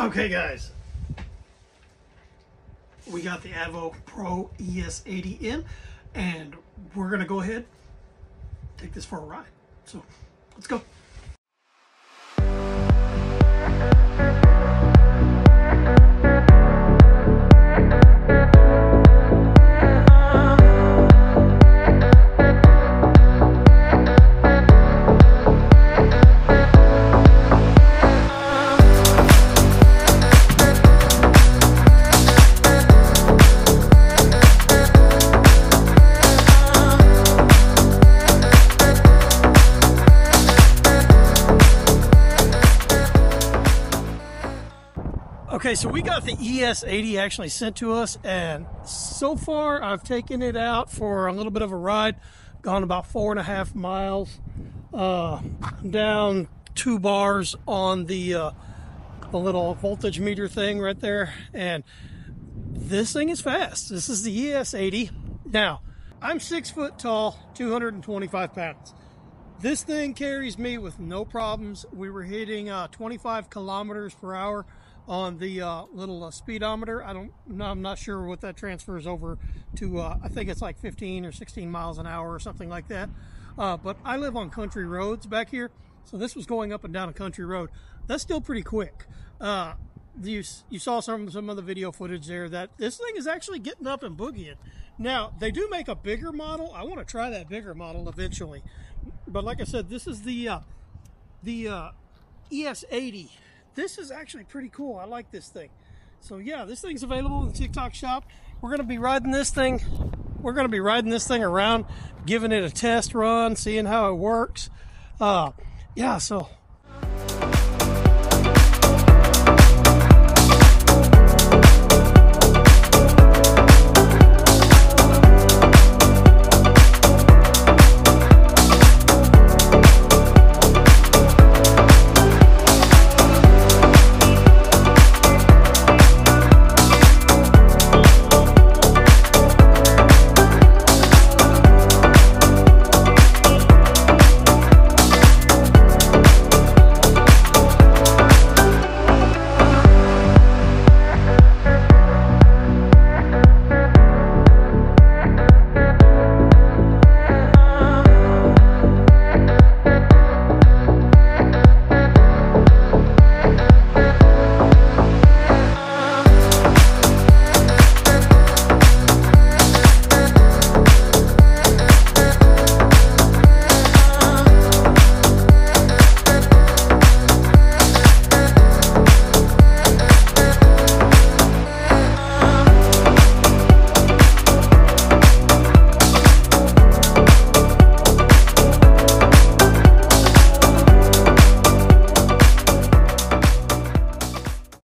Okay, guys. We got the Aovo Pro ES80 in, and we're going to go ahead take this for a ride. So, let's go. Okay, so we got the ES80 actually sent to us, and so far I've taken it out for a little bit of a ride, gone about four and a half miles, uh, down two bars on the uh, the little voltage meter thing right there, and this thing is fast. This is the ES80. Now, I'm six foot tall, 225 pounds. This thing carries me with no problems. We were hitting uh, 25 kilometers per hour on the uh, little uh, speedometer. I don't, I'm not sure what that transfers over to. Uh, I think it's like 15 or 16 miles an hour or something like that. Uh, but I live on country roads back here, so this was going up and down a country road. That's still pretty quick. Uh, you you saw some some of the video footage there that this thing is actually getting up and boogieing. Now they do make a bigger model. I want to try that bigger model eventually, but like I said, this is the uh, the uh, ES80 this is actually pretty cool. I like this thing. So yeah, this thing's available in the TikTok shop. We're gonna be riding this thing. We're gonna be riding this thing around, giving it a test run, seeing how it works. Uh, yeah, so